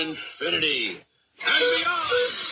infinity and beyond.